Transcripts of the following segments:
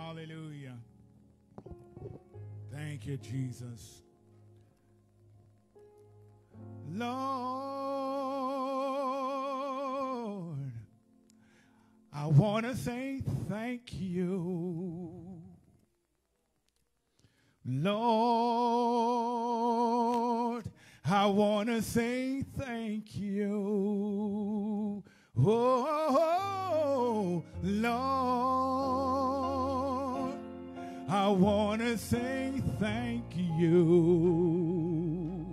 Hallelujah. Thank you, Jesus. Lord, I want to say thank you. Lord, I want to say thank you. Oh, Lord, I want to say thank you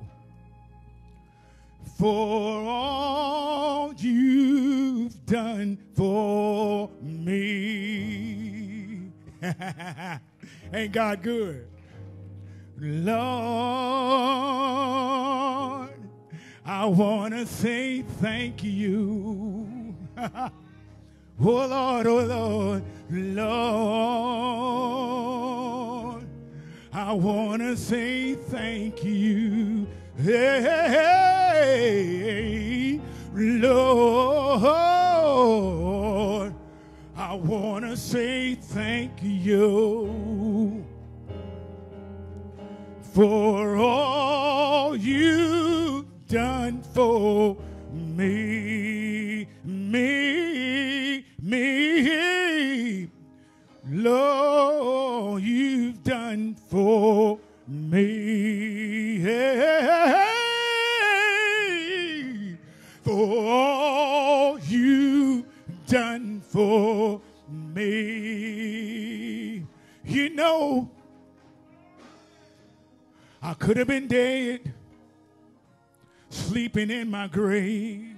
for all you've done for me. Ain't God good? Lord, I want to say thank you. oh Lord, oh Lord, Lord, I want to say thank you. Hey, Lord, I want to say thank you for all you've done for me, me, me. Lord, you've done for me. For all you've done for me. You know, I could have been dead, sleeping in my grave.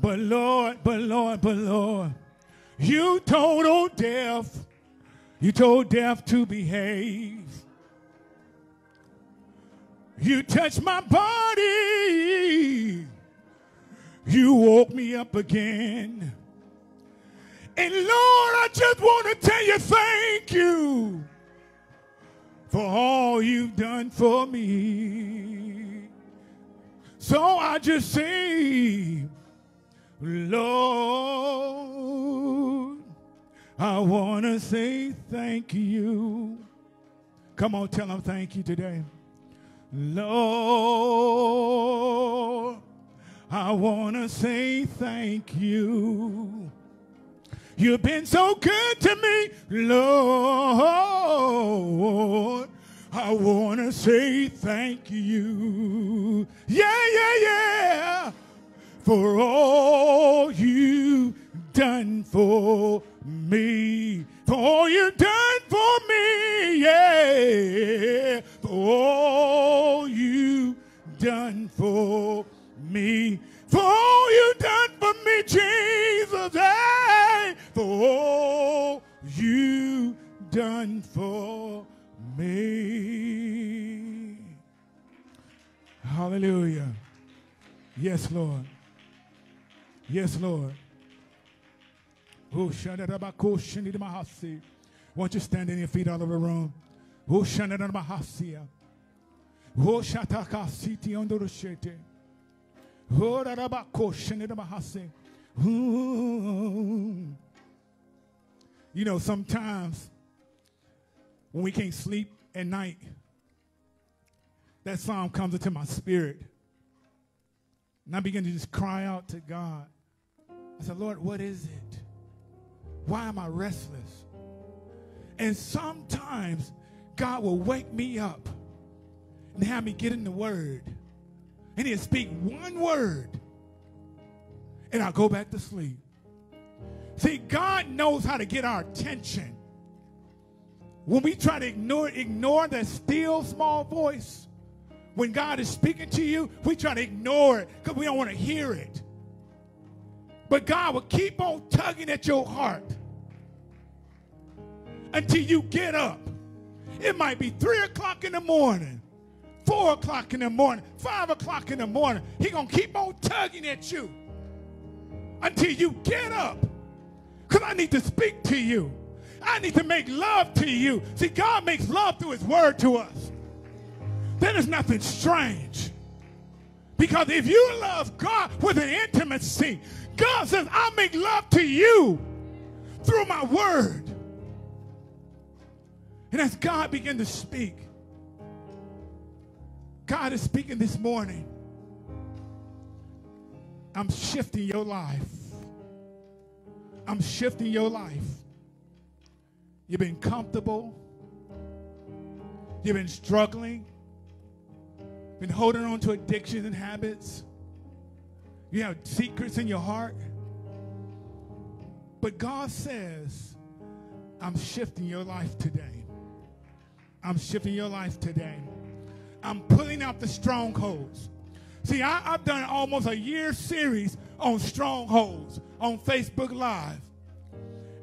But Lord, but Lord, but Lord, you told old death, you told death to behave. You touched my body, you woke me up again. And Lord, I just want to tell you thank you for all you've done for me. So I just say, Lord, I want to say thank you. Come on, tell them thank you today. Lord, I want to say thank you. You've been so good to me, Lord. I want to say thank you. Yeah, yeah, yeah. For all you've done for me. For all you've done for me. Yeah. For all you've done for me. For all you've done for me, Jesus. Hey. For all you've done for me. Hallelujah. Yes, Lord. Yes, Lord. Oh. Won't you stand in your feet all over the room? Oh. Oh. Ooh. Hmm. You know, sometimes when we can't sleep at night, that song comes into my spirit. And I begin to just cry out to God. I said, Lord, what is it? Why am I restless? And sometimes God will wake me up and have me get in the Word. And He'll speak one word, and I'll go back to sleep. See, God knows how to get our attention. When we try to ignore, ignore that still small voice, when God is speaking to you, we try to ignore it because we don't want to hear it. But God will keep on tugging at your heart until you get up. It might be three o'clock in the morning, four o'clock in the morning, five o'clock in the morning. He gonna keep on tugging at you until you get up. Because I need to speak to you. I need to make love to you. See, God makes love through his word to us. Then there's nothing strange. Because if you love God with an intimacy, God says, I'll make love to you through my word. And as God began to speak, God is speaking this morning. I'm shifting your life. I'm shifting your life. You've been comfortable. You've been struggling. Been holding on to addictions and habits. You have secrets in your heart. But God says, I'm shifting your life today. I'm shifting your life today. I'm pulling out the strongholds. See, I, have done almost a year series on strongholds on Facebook Live.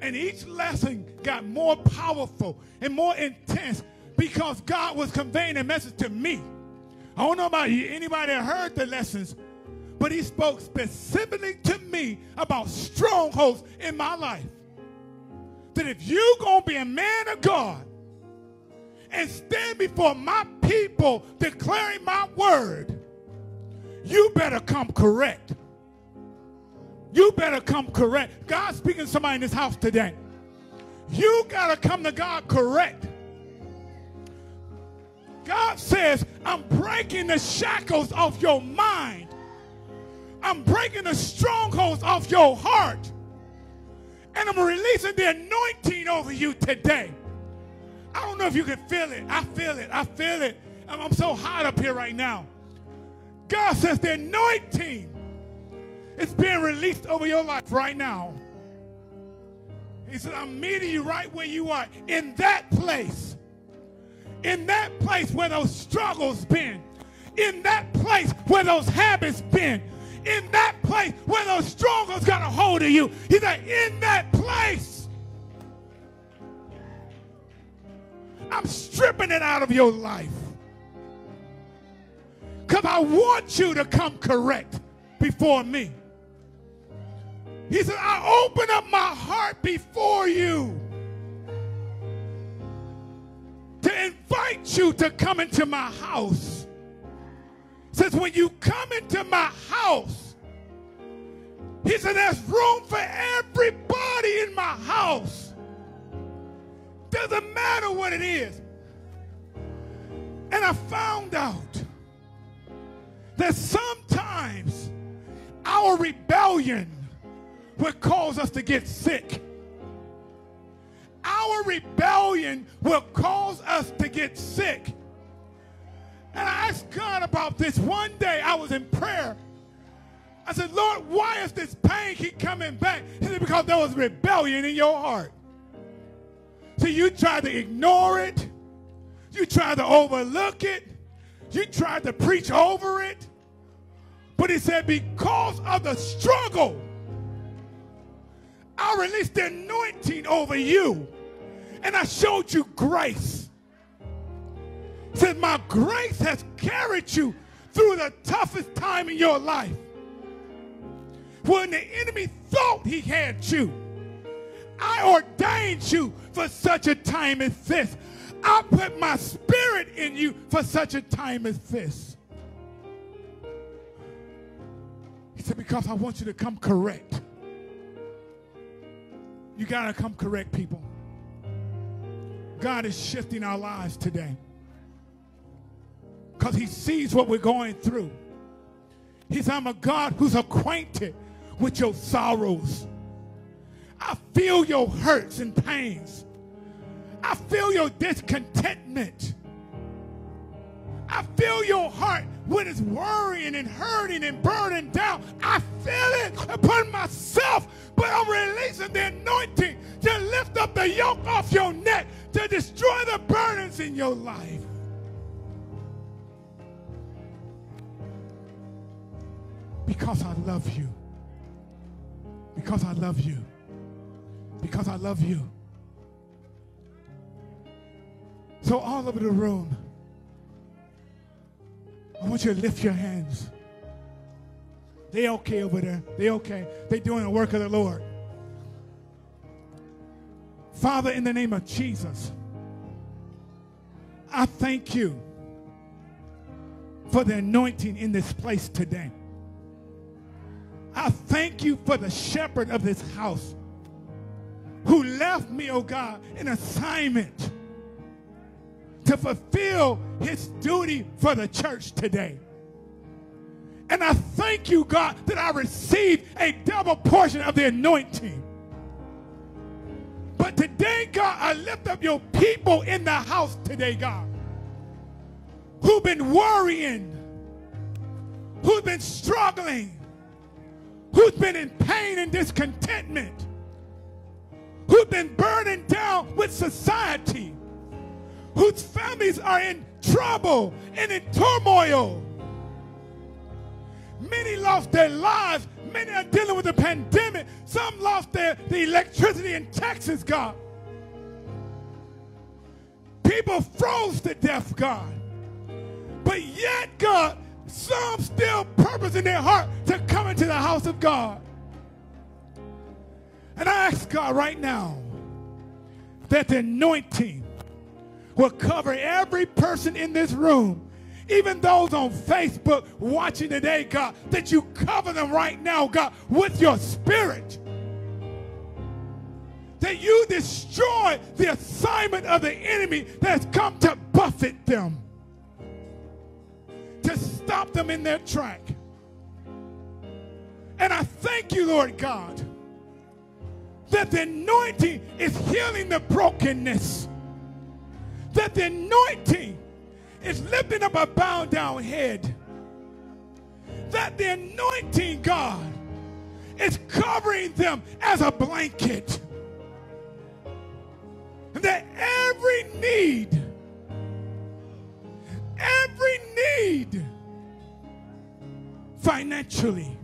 And each lesson got more powerful and more intense because God was conveying a message to me. I don't know about you, anybody heard the lessons, but he spoke specifically to me about strongholds in my life. That if you're going to be a man of God and stand before my people declaring my word, you better come correct. You better come correct. God's speaking to somebody in this house today. You got to come to God correct. God says, I'm breaking the shackles of your mind. I'm breaking the strongholds of your heart. And I'm releasing the anointing over you today. I don't know if you can feel it. I feel it. I feel it. I'm so hot up here right now. God says the anointing is being released over your life right now. He said, I'm meeting you right where you are in that place. In that place where those struggles been. In that place where those habits been. In that place where those struggles got a hold of you. He said, in that place. I'm stripping it out of your life. Because I want you to come correct before me. He said, I open up my heart before you to invite you to come into my house. Says, when you come into my house, he said, there's room for everybody in my house. Doesn't matter what it is. And I found out that sometimes our rebellion would cause us to get sick. Our rebellion will cause us to get sick. And I asked God about this. One day I was in prayer. I said, Lord, why is this pain keep coming back? He said, because there was rebellion in your heart. So you tried to ignore it. You tried to overlook it. You tried to preach over it. But he said, because of the struggle, I released the anointing over you. And I showed you grace. Said, my grace has carried you through the toughest time in your life. When the enemy thought he had you, I ordained you for such a time as this. I put my spirit in you for such a time as this. He said, because I want you to come correct. You got to come correct, people. God is shifting our lives today because he sees what we're going through. He's, I'm a God who's acquainted with your sorrows. I feel your hurts and pains. I feel your discontentment. I feel your heart when it's worrying and hurting and burning down. I feel it upon myself, but I'm releasing the anointing to lift up the yoke off your neck, to destroy the burdens in your life. Because I love you. Because I love you. Because I love you. So all over the room, I want you to lift your hands. They okay over there. They okay. They doing the work of the Lord. Father, in the name of Jesus, I thank you for the anointing in this place today. I thank you for the shepherd of this house who left me, oh God, an assignment to fulfill his duty for the church today. And I thank you, God, that I received a double portion of the anointing. But today, God, I lift up your people in the house today, God, who've been worrying, who've been struggling, who's been in pain and discontentment, who've been burdened down with society, whose families are in trouble and in turmoil. Many lost their lives. Many are dealing with the pandemic. Some lost their the electricity in Texas, God. People froze to death, God. But yet, God, some still purpose in their heart to come into the house of God. And I ask God right now that the anointing will cover every person in this room, even those on Facebook watching today, God, that you cover them right now, God, with your spirit. That you destroy the assignment of the enemy that has come to buffet them to stop them in their track. And I thank you, Lord God, that the anointing is healing the brokenness. That the anointing is lifting up a bowed down head. That the anointing, God, is covering them as a blanket. And that every need every need financially,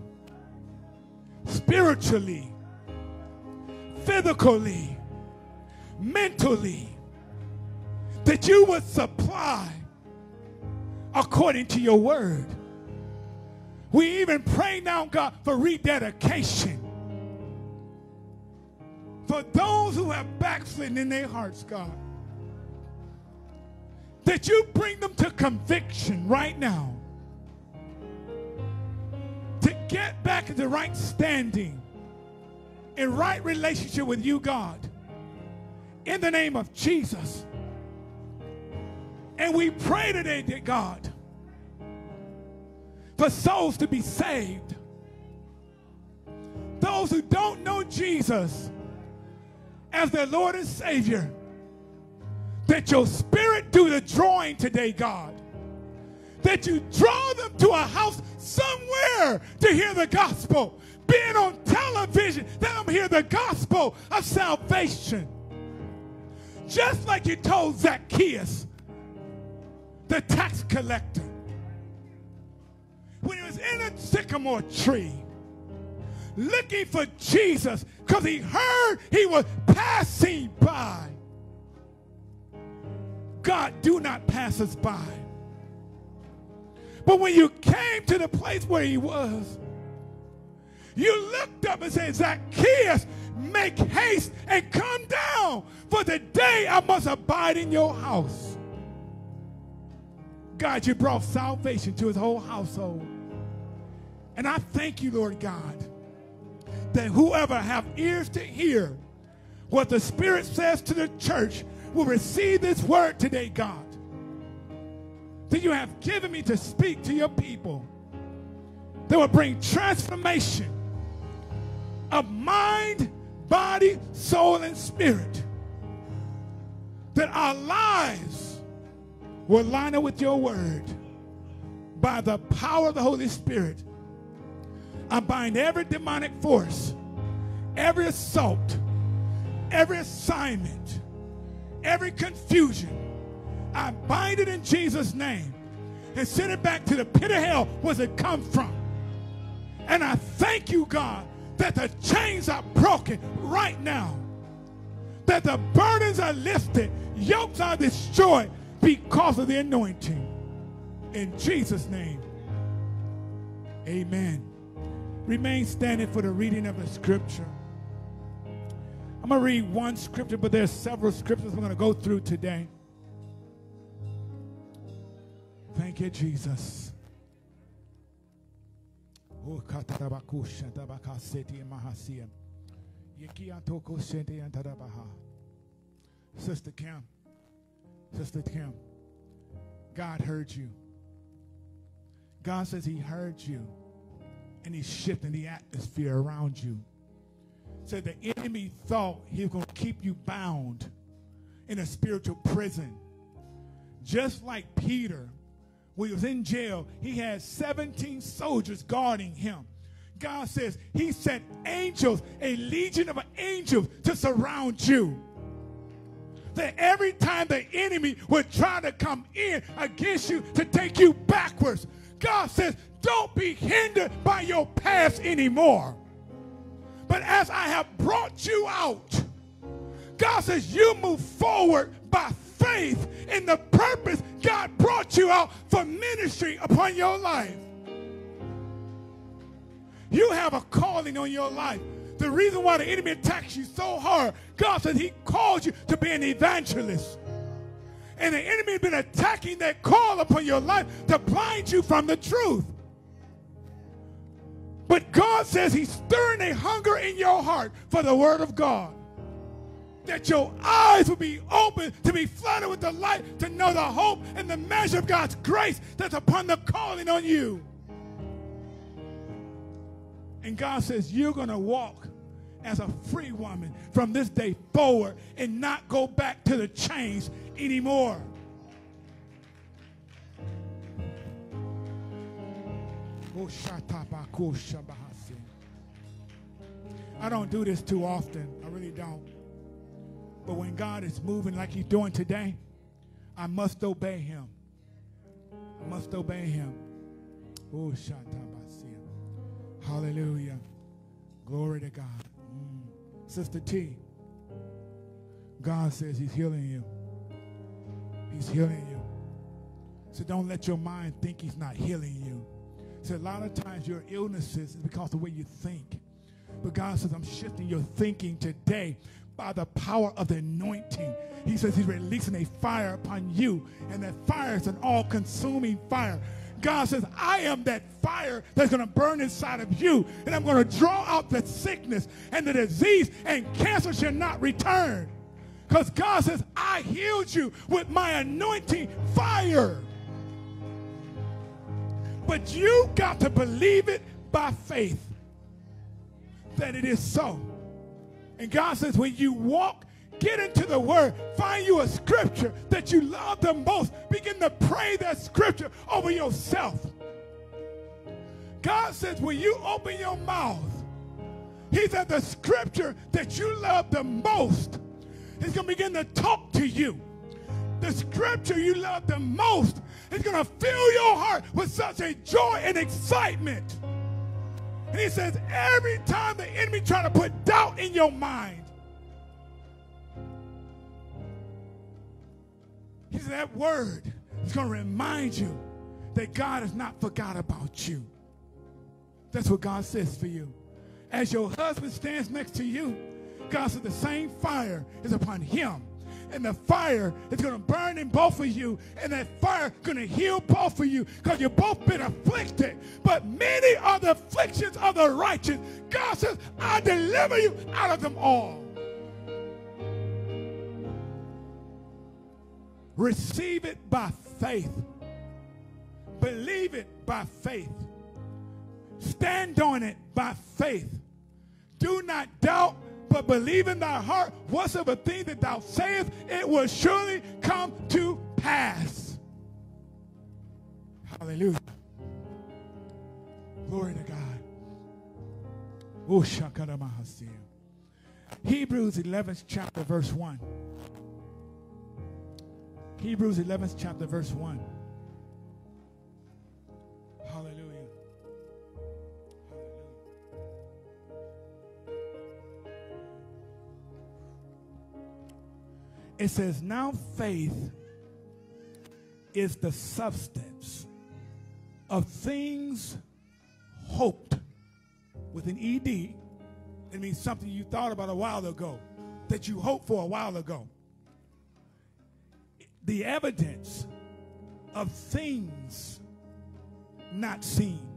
spiritually, physically, mentally, that you would supply according to your word. We even pray now, God, for rededication. For those who have backslidden in their hearts, God that you bring them to conviction right now to get back into right standing in right relationship with you, God, in the name of Jesus. And we pray today, dear God, for souls to be saved. Those who don't know Jesus as their Lord and Savior that your spirit do the drawing today, God. That you draw them to a house somewhere to hear the gospel. Being on television, let them hear the gospel of salvation. Just like you told Zacchaeus, the tax collector, when he was in a sycamore tree looking for Jesus because he heard he was passing by. God, do not pass us by. But when you came to the place where he was, you looked up and said, Zacchaeus, make haste and come down, for the day I must abide in your house. God, you brought salvation to his whole household. And I thank you, Lord God, that whoever have ears to hear what the Spirit says to the church will receive this word today, God, that you have given me to speak to your people that will bring transformation of mind, body, soul, and spirit. That our lives will line up with your word by the power of the Holy Spirit. I bind every demonic force, every assault, every assignment every confusion. I bind it in Jesus' name and send it back to the pit of hell where it come from. And I thank you, God, that the chains are broken right now. That the burdens are lifted, yokes are destroyed because of the anointing. In Jesus' name, amen. Remain standing for the reading of the scripture. I'm going to read one scripture, but there's several scriptures we're going to go through today. Thank you, Jesus. Oh, Sister Kim, Sister Kim, God heard you. God says He heard you, and He's shifting the atmosphere around you. Said the enemy thought he was going to keep you bound in a spiritual prison. Just like Peter, when he was in jail, he had 17 soldiers guarding him. God says he sent angels, a legion of angels to surround you. That every time the enemy would try to come in against you to take you backwards, God says, don't be hindered by your past anymore. But as I have brought you out, God says you move forward by faith in the purpose God brought you out for ministry upon your life. You have a calling on your life. The reason why the enemy attacks you so hard, God says he called you to be an evangelist. And the enemy has been attacking that call upon your life to blind you from the truth. But God says he's stirring a hunger in your heart for the word of God. That your eyes will be open to be flooded with the light, to know the hope and the measure of God's grace that's upon the calling on you. And God says, You're going to walk as a free woman from this day forward and not go back to the chains anymore. I don't do this too often. I really don't. But when God is moving like he's doing today, I must obey him. I must obey him. Oh, Hallelujah. Glory to God. Sister T, God says he's healing you. He's healing you. So don't let your mind think he's not healing you. So a lot of times your illnesses is because of the way you think. But God says, I'm shifting your thinking today by the power of the anointing. He says he's releasing a fire upon you, and that fire is an all-consuming fire. God says, I am that fire that's going to burn inside of you, and I'm going to draw out the sickness and the disease, and cancer shall not return. Because God says, I healed you with my anointing fire. But you got to believe it by faith that it is so. And God says, when you walk, get into the word, find you a scripture that you love the most, begin to pray that scripture over yourself. God says, when you open your mouth, He said, the scripture that you love the most is going to begin to talk to you. The scripture you love the most is going to fill your heart with such a joy and excitement. And he says, every time the enemy try to put doubt in your mind, he said that word is going to remind you that God has not forgot about you. That's what God says for you. As your husband stands next to you, God said the same fire is upon him and the fire is going to burn in both of you, and that fire is going to heal both of you because you've both been afflicted. But many are the afflictions of the righteous. God says, I deliver you out of them all. Receive it by faith. Believe it by faith. Stand on it by faith. Do not doubt but believe in thy heart whatsoever thing that thou sayest, it will surely come to pass. Hallelujah. Glory to God. Hebrews 11th chapter, verse 1. Hebrews 11th chapter, verse 1. Hallelujah. Hallelujah. It says, now faith is the substance of things hoped with an ED. It means something you thought about a while ago, that you hoped for a while ago. The evidence of things not seen.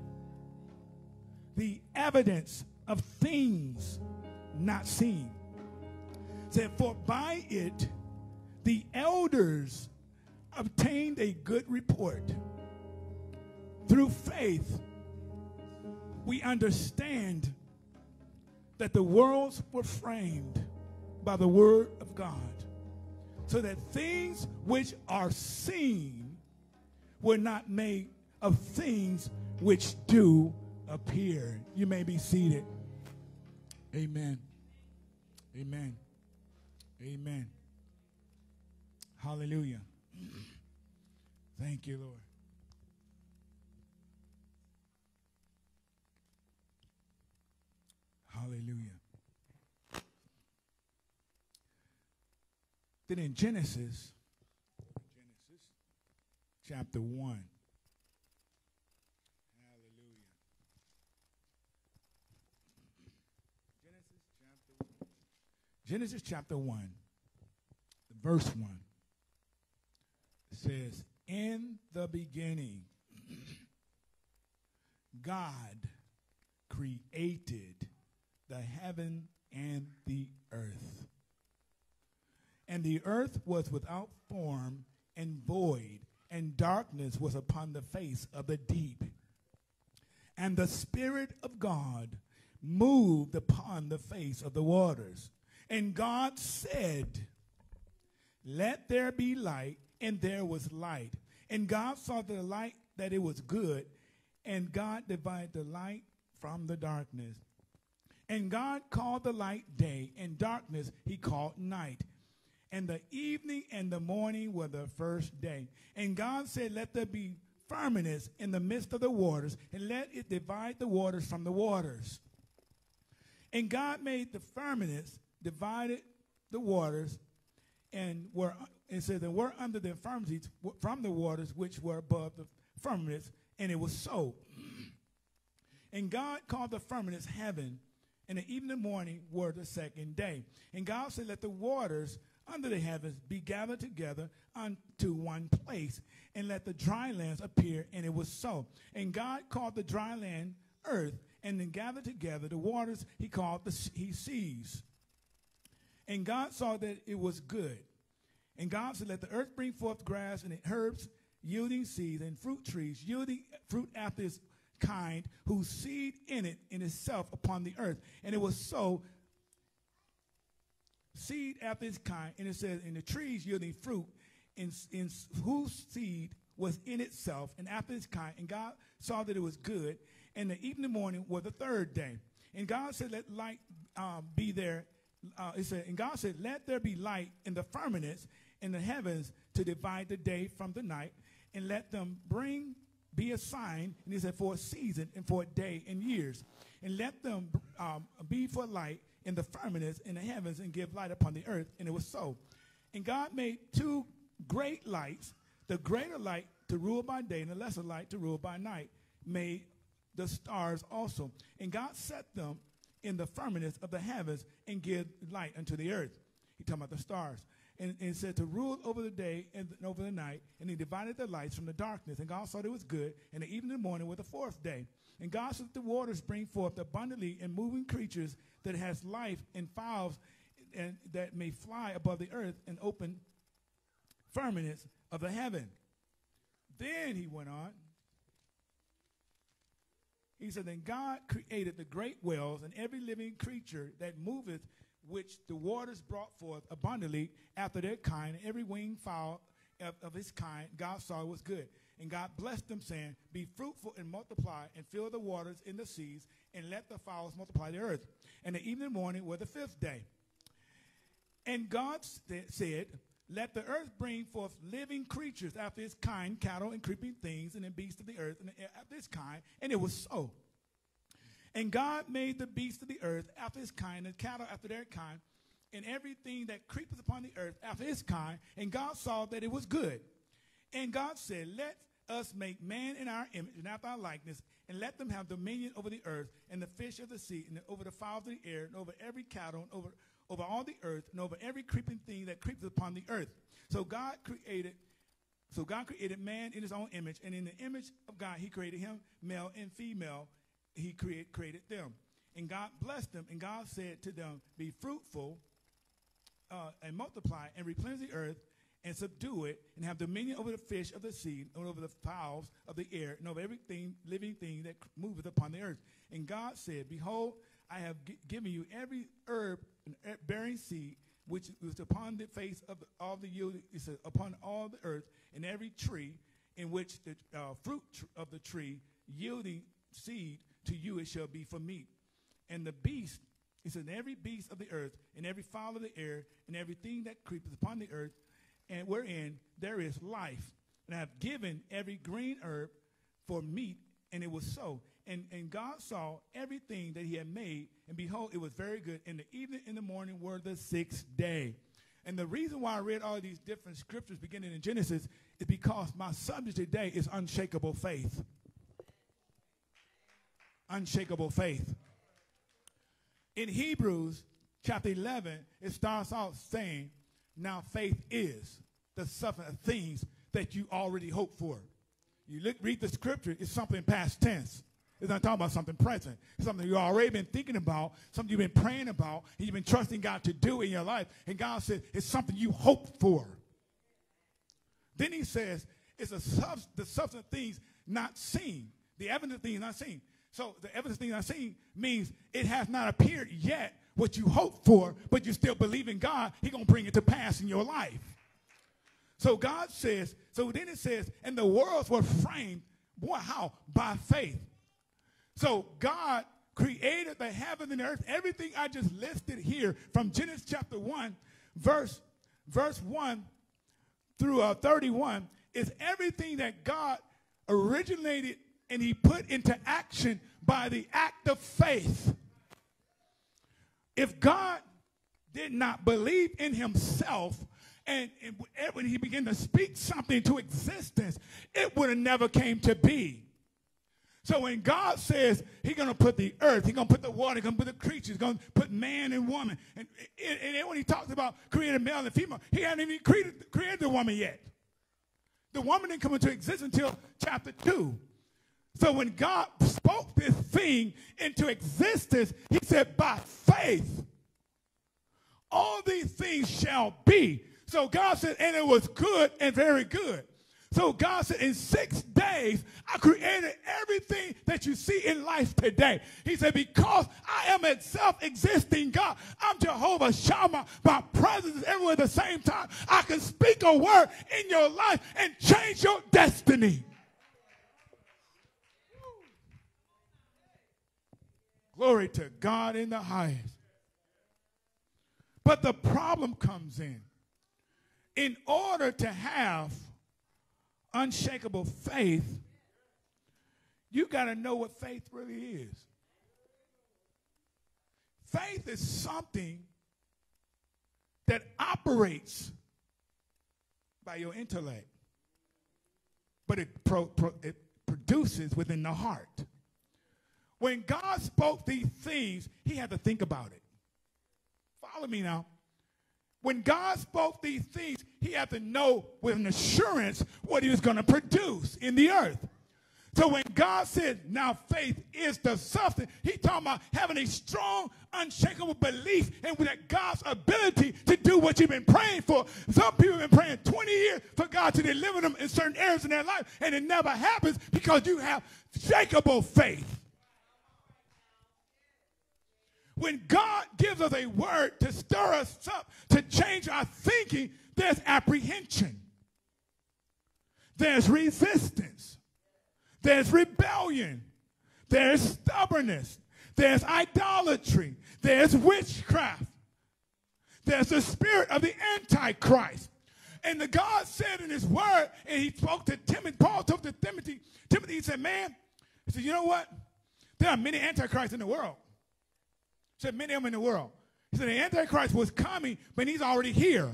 The evidence of things not seen. Said, for by it the elders obtained a good report. Through faith, we understand that the worlds were framed by the word of God, so that things which are seen were not made of things which do appear. You may be seated. Amen. Amen. Amen. Hallelujah. Thank you, Lord. Hallelujah. Then in Genesis, Genesis chapter 1. Hallelujah. Genesis chapter 1. Genesis chapter 1, verse 1 says, In the beginning, God created the heaven and the earth. And the earth was without form and void, and darkness was upon the face of the deep. And the Spirit of God moved upon the face of the waters. And God said, Let there be light, and there was light. And God saw the light that it was good, and God divided the light from the darkness. And God called the light day, and darkness he called night. And the evening and the morning were the first day. And God said, Let there be firmament in the midst of the waters, and let it divide the waters from the waters. And God made the firmament, divided the waters, and were and said they were under the infirmities from the waters which were above the firmaments, and it was so. And God called the firmaments heaven, and the evening and morning were the second day. And God said, Let the waters under the heavens be gathered together unto one place, and let the dry lands appear, and it was so. And God called the dry land earth, and then gathered together the waters he called the he seas. And God saw that it was good. And God said, Let the earth bring forth grass and herbs yielding seeds, and fruit trees yielding fruit after its kind, whose seed in it in itself upon the earth. And it was so seed after its kind, and it says, in the trees yielding fruit, in, in whose seed was in itself and after its kind. And God saw that it was good. And the evening morning was the third day. And God said, Let light um, be there. Uh, it said, and God said, Let there be light in the firmaments in the heavens to divide the day from the night, and let them bring be a sign, and he said, for a season and for a day and years. And let them um, be for light in the firmaments in the heavens and give light upon the earth. And it was so. And God made two great lights, the greater light to rule by day and the lesser light to rule by night, made the stars also. And God set them in the firmaments of the heavens and give light unto the earth. He talking about the stars and, and said to rule over the day and over the night. And he divided the lights from the darkness. And God saw that it was good. And the evening and the morning were the fourth day. And God said the waters bring forth abundantly and moving creatures that has life and fowls and that may fly above the earth and open firmaments of the heaven. Then he went on. He said, Then God created the great whales and every living creature that moveth which the waters brought forth abundantly after their kind, every winged fowl of, of his kind, God saw it was good. And God blessed them, saying, Be fruitful and multiply, and fill the waters in the seas, and let the fowls multiply the earth. And the evening and morning were the fifth day. And God st- said, Let the earth bring forth living creatures after its kind, cattle and creeping things, and the beasts of the earth and after its kind. And it was so. And God made the beasts of the earth after his kind, and cattle after their kind, and everything that creepeth upon the earth after his kind. And God saw that it was good. And God said, Let us make man in our image and after our likeness, and let them have dominion over the earth, and the fish of the sea, and over the fowls of the air, and over every cattle, and over, over all the earth, and over every creeping thing that creepeth upon the earth. So God created so God created man in his own image, and in the image of God he created him, male and female he create, created them. And God blessed them, and God said to them, Be fruitful uh, and multiply and replenish the earth and subdue it and have dominion over the fish of the sea and over the fowls of the air and over everything living thing that moveth upon the earth. And God said, Behold, I have given you every herb bearing seed which is upon the face of all the yield, upon all the earth, and every tree in which the uh, fruit tr- of the tree yielding seed to you it shall be for meat. And the beast, he said, every beast of the earth, and every fowl of the air, and everything that creepeth upon the earth, and wherein there is life. And I have given every green herb for meat, and it was so. And, and God saw everything that he had made, and behold, it was very good. And the evening and the morning were the sixth day. And the reason why I read all these different scriptures beginning in Genesis is because my subject today is unshakable faith. Unshakable faith. In Hebrews chapter 11, it starts out saying, Now faith is the substance of things that you already hope for. You look, read the scripture, it's something past tense. It's not talking about something present. It's something you've already been thinking about, something you've been praying about, and you've been trusting God to do in your life. And God said it's something you hope for. Then he says it's a sub- the substance of things not seen, the evidence of things not seen. So the evidence of I've seen means it has not appeared yet what you hope for, but you still believe in God. He's going to bring it to pass in your life. So God says, so then it says, and the worlds were framed, boy, how? By faith. So God created the heaven and the earth. Everything I just listed here from Genesis chapter 1, verse, verse 1 through uh, 31 is everything that God originated and he put into action by the act of faith. If God did not believe in himself, and, and when he began to speak something to existence, it would have never came to be. So when God says he's going to put the earth, he's going to put the water, he's going to put the creatures, he's going to put man and woman. And, and, and when he talks about creating male and female, he hadn't even created, created the woman yet. The woman didn't come into existence until chapter 2. So when God spoke this thing into existence, he said, by faith, all these things shall be. So God said, and it was good and very good. So God said, in six days, I created everything that you see in life today. He said, because I am a self-existing God, I'm Jehovah Shammah. My presence is everywhere at the same time. I can speak a word in your life and change your destiny. Glory to God in the highest. But the problem comes in. In order to have unshakable faith, you got to know what faith really is. Faith is something that operates by your intellect, but it, pro, pro, it produces within the heart. When God spoke these things, he had to think about it. Follow me now. When God spoke these things, he had to know with an assurance what he was going to produce in the earth. So when God said, now faith is the substance, he talking about having a strong, unshakable belief in that God's ability to do what you've been praying for. Some people have been praying 20 years for God to deliver them in certain areas in their life, and it never happens because you have shakable faith. When God gives us a word to stir us up, to change our thinking, there's apprehension. There's resistance. There's rebellion. There's stubbornness. There's idolatry. There's witchcraft. There's the spirit of the Antichrist. And the God said in his word, and he spoke to Timothy, Paul spoke to Timothy, Timothy, he said, man, he said, you know what? There are many antichrists in the world said many of them in the world. He said the Antichrist was coming, but he's already here.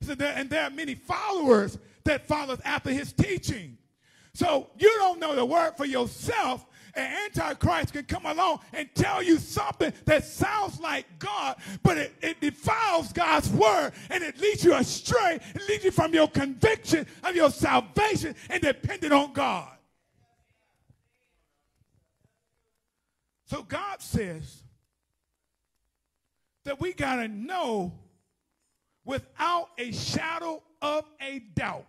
He said, and there are many followers that follow after his teaching. So you don't know the word for yourself. An antichrist can come along and tell you something that sounds like God, but it, it defiles God's word and it leads you astray. It leads you from your conviction of your salvation and dependent on God. So God says, that we got to know without a shadow of a doubt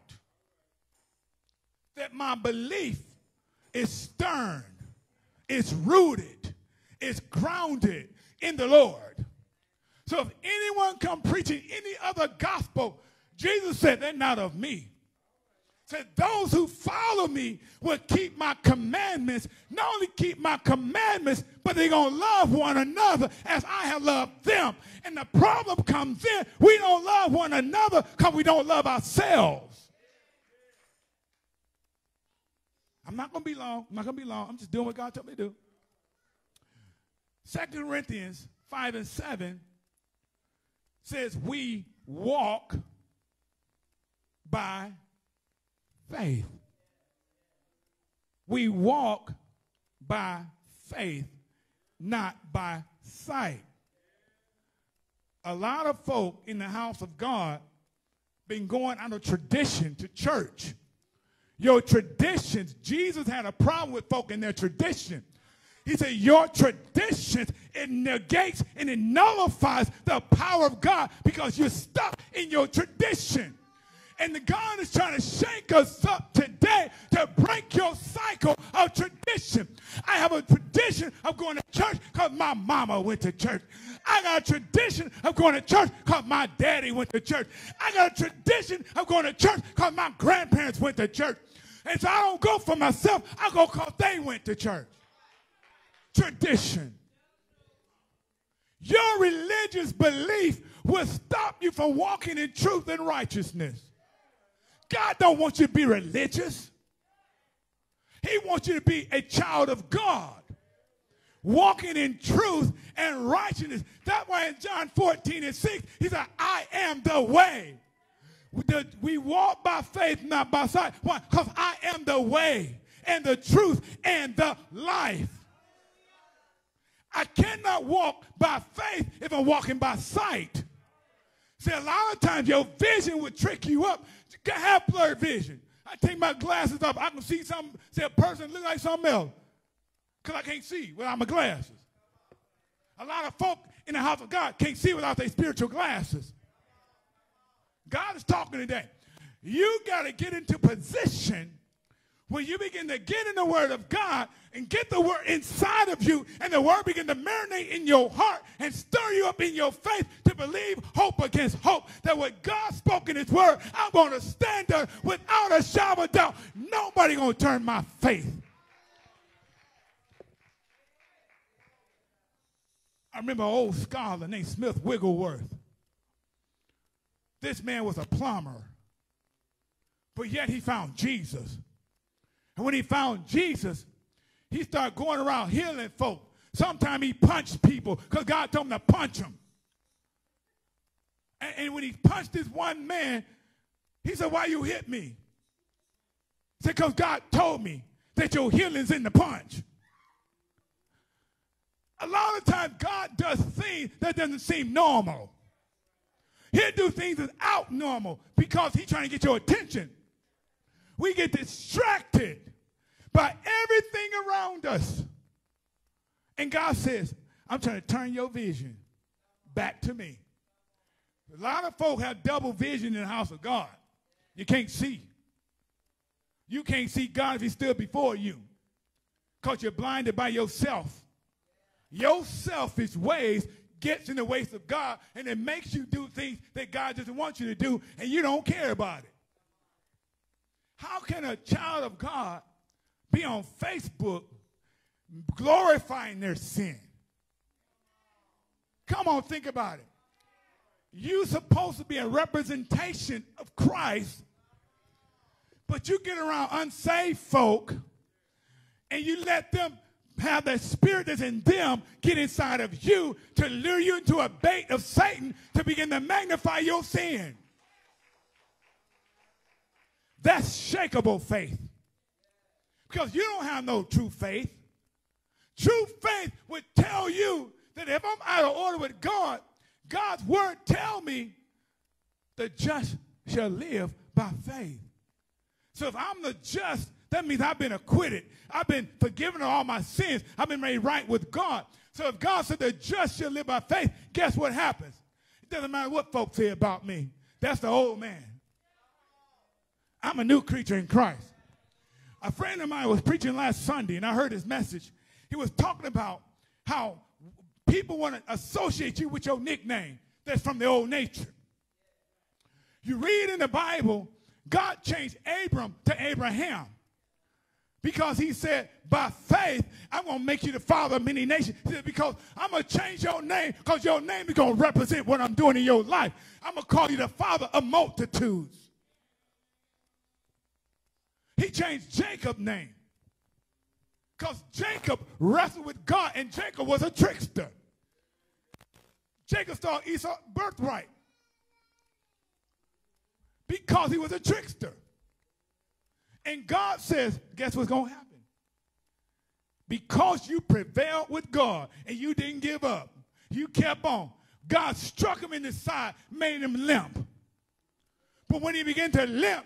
that my belief is stern, is rooted, is grounded in the Lord. So if anyone come preaching any other gospel, Jesus said, they're not of me. Said, those who follow me will keep my commandments. Not only keep my commandments, but they're going to love one another as I have loved them. And the problem comes in, we don't love one another because we don't love ourselves. I'm not going to be long. I'm not going to be long. I'm just doing what God told me to do. Second Corinthians 5 and 7 says, We walk by faith. We walk by faith, not by sight. A lot of folk in the house of God been going out of tradition to church. Your traditions, Jesus had a problem with folk in their tradition. He said, Your traditions, it negates and it nullifies the power of God because you're stuck in your tradition. And the God is trying to shake us up today to break your cycle of tradition. I have a tradition of going to church because my mama went to church. I got a tradition of going to church because my daddy went to church. I got a tradition of going to church because my grandparents went to church. And so I don't go for myself. I go because they went to church. Tradition. Your religious belief will stop you from walking in truth and righteousness. God don't want you to be religious. He wants you to be a child of God, walking in truth and righteousness. That's why in John 14 and 6, he said, I am the way. We walk by faith, not by sight. Why? Because I am the way and the truth and the life. I cannot walk by faith if I'm walking by sight. See, a lot of times your vision would trick you up. Can have blurred vision. I take my glasses off. I can see some, say a person look like something else. Because I can't see without my glasses. A lot of folk in the house of God can't see without their spiritual glasses. God is talking today. You got to get into position where you begin to get in the word of God and get the word inside of you and the word begin to marinate in your heart and stir you up in your faith to believe hope against hope that what God spoke in his word I'm going to stand there without a shadow of doubt. Nobody going to turn my faith. I remember an old scholar named Smith Wigglesworth. This man was a plumber but yet he found Jesus and when he found Jesus, he started going around healing folk. Sometimes he punched people because God told him to punch them. And, and, when he punched this one man, he said, Why you hit me? He said, Because God told me that your healing's in the punch. A lot of times God does things that doesn't seem normal. He'll do things that's out normal because he's trying to get your attention. We get distracted by everything around us. And God says, I'm trying to turn your vision back to me. A lot of folk have double vision in the house of God. You can't see. You can't see God if he stood before you because you're blinded by yourself. Your selfish ways gets in the ways of God and it makes you do things that God doesn't want you to do and you don't care about it. How can a child of God be on Facebook glorifying their sin? Come on, think about it. You're supposed to be a representation of Christ, but you get around unsaved folk and you let them have that spirit that's in them get inside of you to lure you into a bait of Satan to begin to magnify your sin. That's shakable faith. Because you don't have no true faith. True faith would tell you that if I'm out of order with God, God's word tell me the just shall live by faith. So if I'm the just That means I've been acquitted. I've been forgiven of all my sins. I've been made right with God. So if God said the just shall live by faith, guess what happens? It doesn't matter what folks say about me. That's the old man. I'm a new creature in Christ. A friend of mine was preaching last Sunday, and I heard his message. He was talking about how people want to associate you with your nickname that's from the old nature. You read in the Bible, God changed Abram to Abraham because he said, by faith, I'm going to make you the father of many nations. He said, because I'm going to change your name because your name is going to represent what I'm doing in your life. I'm going to call you the father of multitudes. He changed Jacob's name because Jacob wrestled with God and Jacob was a trickster. Jacob stole Esau's birthright because he was a trickster. And God says, guess what's going to happen? Because you prevailed with God and you didn't give up, you kept on. God struck him in the side, made him limp. But when he began to limp,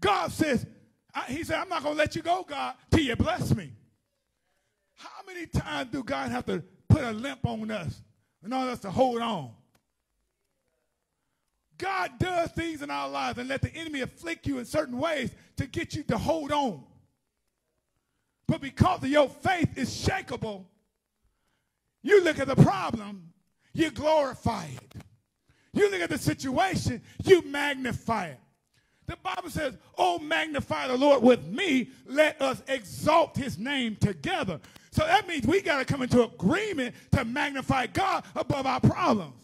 God says, He said, I'm not going to let you go, God, till you bless me. How many times do God have to put a limp on us in order us to hold on? God does things in our lives and let the enemy afflict you in certain ways to get you to hold on. But because of your faith is shakable, you look at the problem, you glorify it. You look at the situation, you magnify it. The Bible says, Oh, magnify the Lord with me. Let us exalt his name together. So that means we got to come into agreement to magnify God above our problems.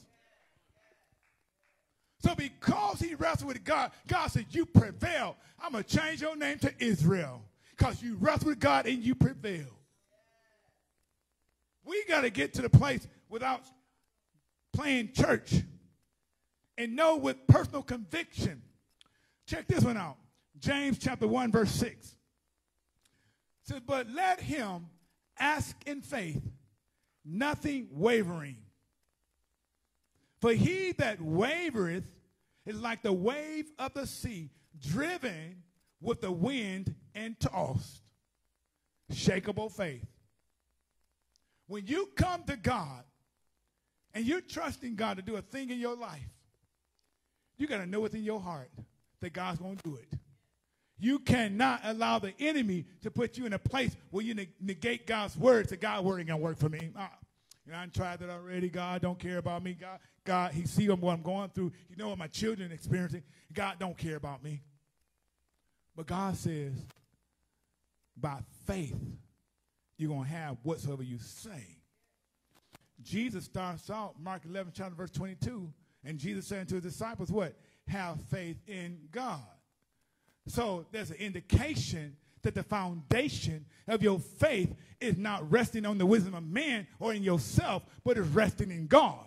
So because he wrestled with God, God said, You prevail. I'm going to change your name to Israel because you wrestled with God and you prevail. We got to get to the place without playing church and know with personal conviction. Check this one out. James chapter 1, verse 6. says, But let him ask in faith, nothing wavering. For he that wavereth is like the wave of the sea, driven with the wind and tossed. Shakable faith. When you come to God and you're trusting God to do a thing in your life, you got to know within your heart that God's going to do it. You cannot allow the enemy to put you in a place where you negate God's word. Say, God word ain't going to work for me. Uh, you know, I tried that already. God don't care about me. God, God, He see what I'm going through. You know what my children experiencing. God don't care about me. But God says, by faith, you're going to have whatsoever you say. Jesus starts out, Mark 11, chapter verse 22, and Jesus said to his disciples, what? Have faith in God. So there's an indication that the foundation of your faith is not resting on the wisdom of man or in yourself, but is resting in God.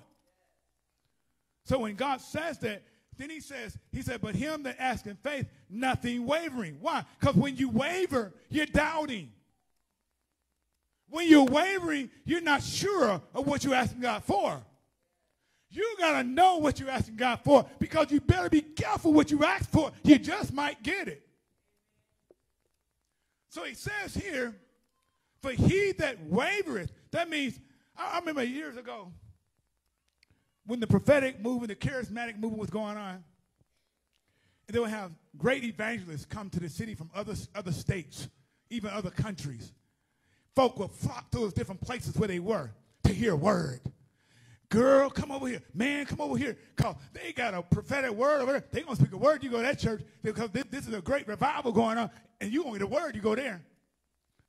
So when God says that, then he says, he said, but him that asks in faith, nothing wavering. Why? Because when you waver, you're doubting. When you're wavering, you're not sure of what you're asking God for. You got to know what you're asking God for because you better be careful what you ask for. You just might get it. So he says here, for he that wavereth, that means, I, I remember years ago when the prophetic movement, the charismatic movement was going on, they would have great evangelists come to the city from other, other states, even other countries. Folk would flock to those different places where they were to hear word. Girl, come over here. Man, come over here. Cause they got a prophetic word over there. They gonna speak a word. You go to that church because this, this is a great revival going on, and you want the word. You go there.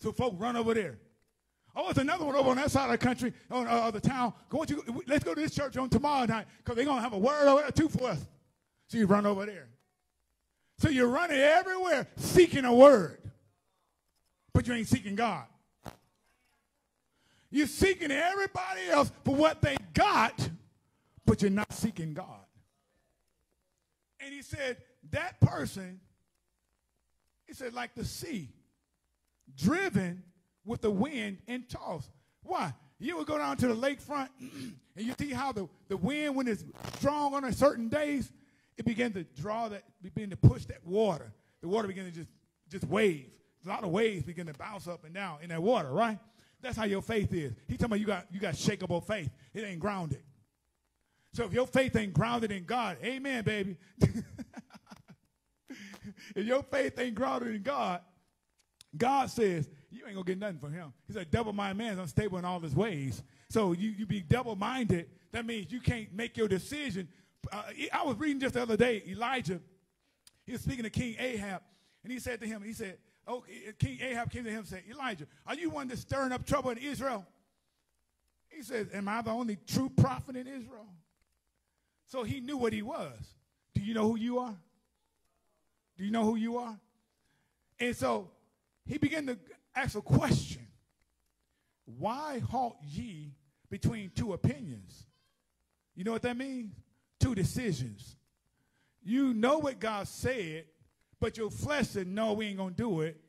So folk run over there. Oh, it's another one over on that side of the country, on uh, the town. Go to, let's go to this church on tomorrow night because they're gonna have a word over there too for us. So you run over there. So you're running everywhere seeking a word, but you ain't seeking God. You're seeking everybody else for what they got, but you're not seeking God. And he said, that person, he said, like the sea, driven with the wind and tossed. Why? You would go down to the lakefront and you see how the, the wind, when it's strong on a certain days, it began to draw that, begin to push that water. The water began to just just wave. A lot of waves begin to bounce up and down in that water, right? That's how your faith is. He's talking about you got you got shakable faith. It ain't grounded. So if your faith ain't grounded in God, amen, baby. if your faith ain't grounded in God, God says, you ain't gonna get nothing from him. He's a double-minded man, unstable in all his ways. So you, you be double-minded. That means you can't make your decision. Uh, I was reading just the other day, Elijah, he was speaking to King Ahab, and he said to him, he said, oh, King Ahab came to him and said, Elijah, are you one that's stirring up trouble in Israel? He says, am I the only true prophet in Israel? So he knew what he was. Do you know who you are? Do you know who you are? And so he began to ask a question Why halt ye between two opinions? You know what that means? Two decisions. You know what God said, but your flesh said, No, we ain't going to do it.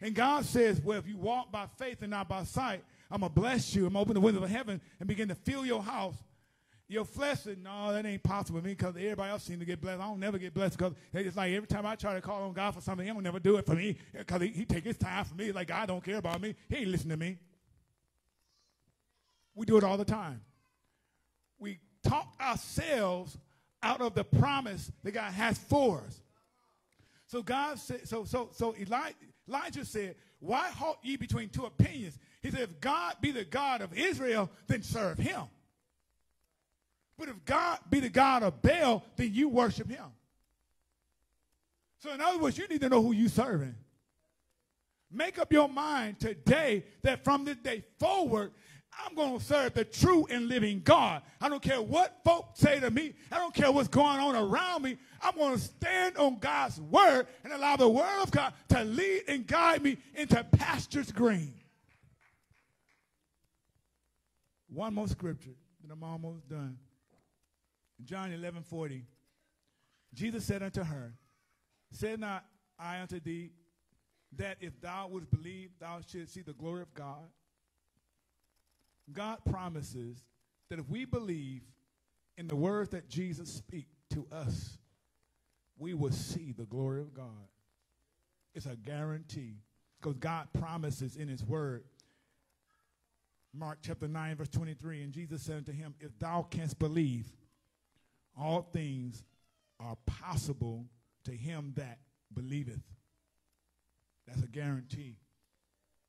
And God says, Well, if you walk by faith and not by sight, I'm going to bless you. I'm going to open the windows of heaven and begin to fill your house your flesh said, no, that ain't possible with me because everybody else seems to get blessed. I don't never get blessed because it's like every time I try to call on God for something, he don't never do it for me because he, he take his time for me. Like God don't care about me. He ain't listening to me. We do it all the time. We talk ourselves out of the promise that God has for us. So God said, so so so Elijah, Elijah said, Why halt ye between two opinions? He said, If God be the God of Israel, then serve him. But if God be the God of Baal, then you worship him. So in other words, you need to know who you're serving. Make up your mind today that from this day forward, I'm going to serve the true and living God. I don't care what folks say to me. I don't care what's going on around me. I'm going to stand on God's word and allow the word of God to lead and guide me into pastures green. One more scripture, and I'm almost done. John 11 40. Jesus said unto her, Said not I unto thee that if thou wouldst believe, thou shouldst see the glory of God? God promises that if we believe in the words that Jesus speak to us, we will see the glory of God. It's a guarantee because God promises in his word. Mark chapter 9, verse 23, and Jesus said unto him, If thou canst believe, all things are possible to him that believeth. That's a guarantee.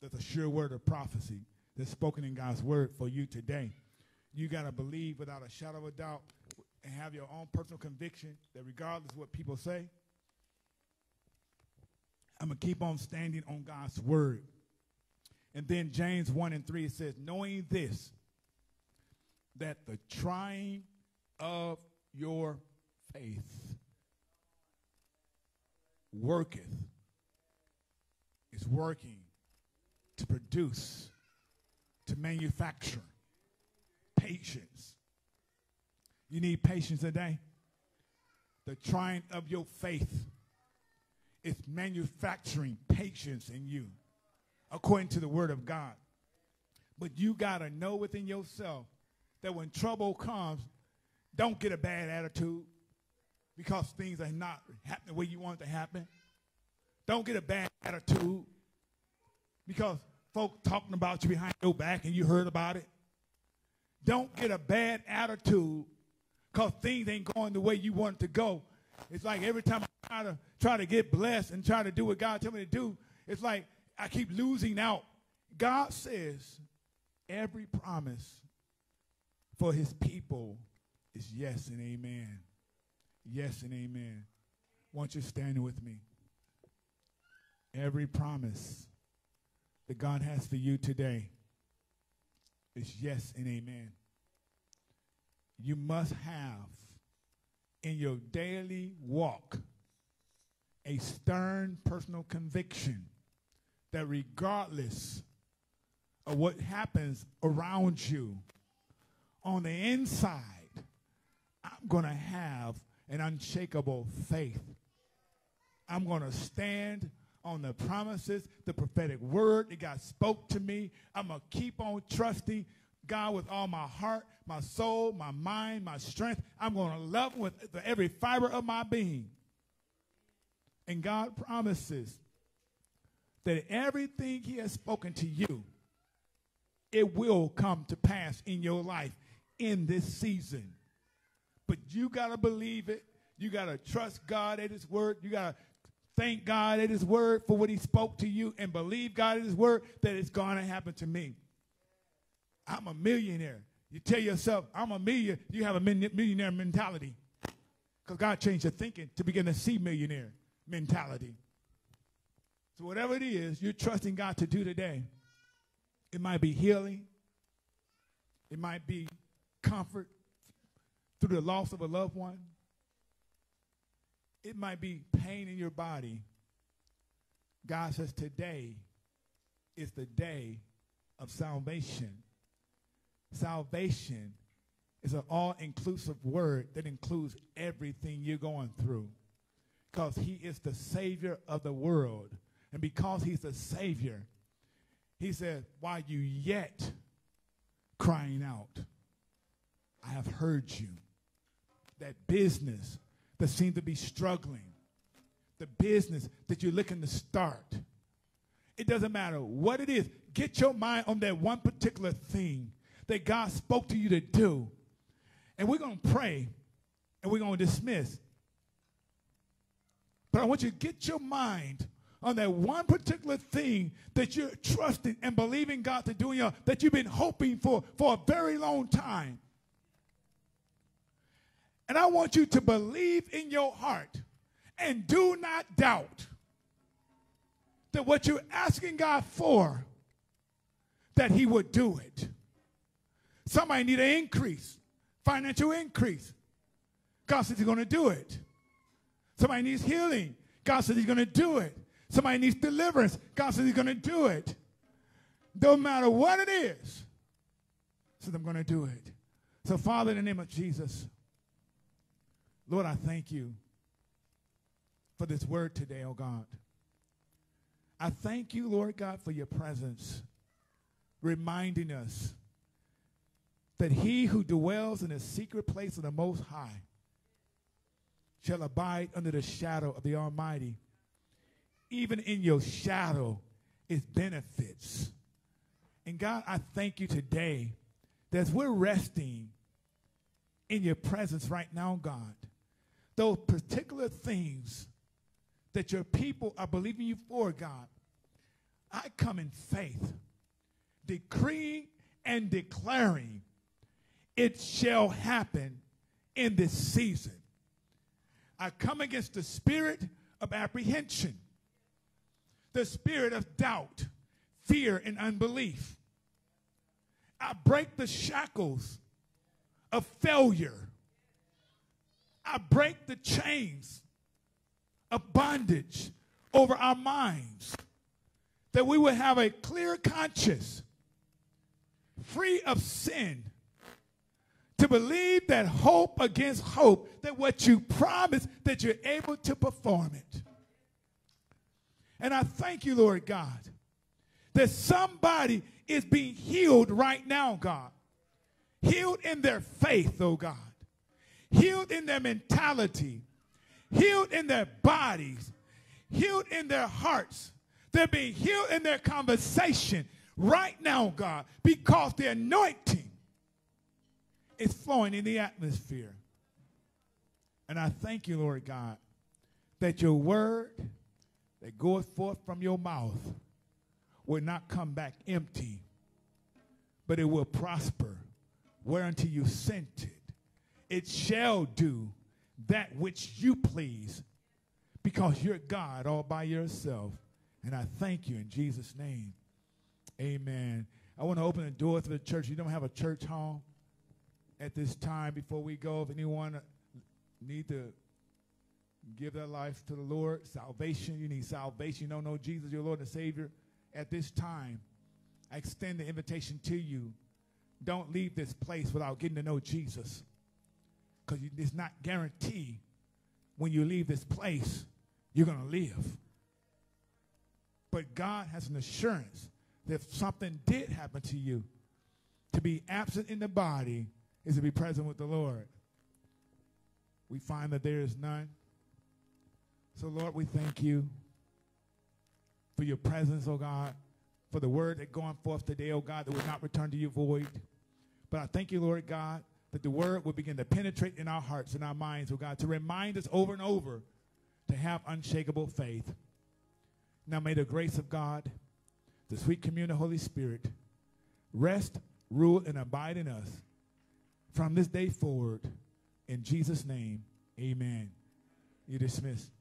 That's a sure word of prophecy that's spoken in God's word for you today. You got to believe without a shadow of doubt and have your own personal conviction that regardless of what people say, I'm going to keep on standing on God's word. And then James 1 and 3 says, knowing this, that the trying of your faith worketh, is working to produce, to manufacture patience. You need patience today. The trying of your faith is manufacturing patience in you, according to the word of God. But you got to know within yourself that when trouble comes, don't get a bad attitude because things are not happening the way you want it to happen. Don't get a bad attitude because folk talking about you behind your back and you heard about it. Don't get a bad attitude because things ain't going the way you want it to go. It's like every time I try to try to get blessed and try to do what God tell me to do, it's like I keep losing out. God says every promise for his people is yes and amen. Yes and amen. Want you standing with me? Every promise that God has for you today is yes and amen. You must have in your daily walk a stern personal conviction that regardless of what happens around you on the inside, I'm going to have an unshakable faith. I'm going to stand on the promises, the prophetic word that God spoke to me. I'm going to keep on trusting God with all my heart, my soul, my mind, my strength. I'm going to love with every fiber of my being. And God promises that everything he has spoken to you, it will come to pass in your life in this season. But you got to believe it. You got to trust God at his word. You got to thank God at his word for what he spoke to you and believe God at his word that it's going to happen to me. I'm a millionaire. You tell yourself, I'm a millionaire. You have a millionaire mentality. Because God changed your thinking to begin to see millionaire mentality. So whatever it is you're trusting God to do today, it might be healing. It might be comfort through the loss of a loved one. It might be pain in your body. God says today is the day of salvation. Salvation is an all inclusive word that includes everything you're going through because he is the Savior of the world. And because he's the Savior, he said, while you yet crying out, I have heard you. That business that seems to be struggling, the business that you're looking to start. It doesn't matter what it is. Get your mind on that one particular thing that God spoke to you to do. And we're going to pray and we're going to dismiss. But I want you to get your mind on that one particular thing that you're trusting and believing God to do in your that you've been hoping for for a very long time. And I want you to believe in your heart and do not doubt that what you're asking God for that he would do it. Somebody need an increase, financial increase. God says he's going to do it. Somebody needs healing. God says he's going to do it. Somebody needs deliverance. God says he's going to do it. No matter what it is, says I'm going to do it. So, Father, in the name of Jesus, Lord, I thank you for this word today, oh God. I thank you, Lord God, for your presence, reminding us that he who dwells in the secret place of the Most High shall abide under the shadow of the Almighty. Even in your shadow is benefits. And God, I thank you today that we're resting in your presence right now, God, those particular things that your people are believing you for, God, I come in faith, decreeing and declaring it shall happen in this season. I come against the spirit of apprehension, the spirit of doubt, fear, and unbelief. I break the shackles of failure. I break the chains of bondage over our minds. That we would have a clear conscience, free of sin, to believe that hope against hope, that what you promise, that you're able to perform it. And I thank you, Lord God, that somebody is being healed right now, God. Healed in their faith, oh God. Healed in their mentality. Healed in their bodies. Healed in their hearts. They're being healed in their conversation right now, God, because the anointing is flowing in the atmosphere. And I thank you, Lord God, that your word that goeth forth from your mouth will not come back empty, but it will prosper whereunto you sent it. It shall do that which you please because you're God all by yourself. And I thank you in Jesus' name. Amen. I want to open the door to the church. You don't have a church home at this time before we go. If anyone need to give their life to the Lord, salvation, you need salvation. You don't know Jesus, your Lord and Savior. At this time, I extend the invitation to you. Don't leave this place without getting to know Jesus. Because it's not guaranteed when you leave this place, you're going to live. But God has an assurance that if something did happen to you, to be absent in the body is to be present with the Lord. We find that there is none. So, Lord, we thank you for your presence, oh God, for the word that going forth today, oh God, that will not return to you void. But I thank you, Lord God, that the word will begin to penetrate in our hearts and our minds, oh God, to remind us over and over to have unshakable faith. Now may the grace of God, the sweet communion of the Holy Spirit, rest, rule, and abide in us from this day forward. In Jesus' name, amen. You dismiss.